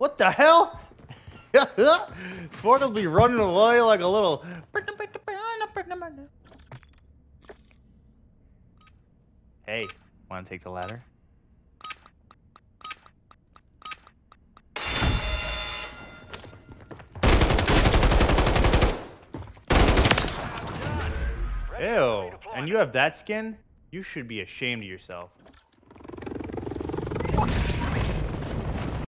What the hell? Ford will be running away like a little. Hey, want to take the ladder? Ew, and you have that skin? You should be ashamed of yourself.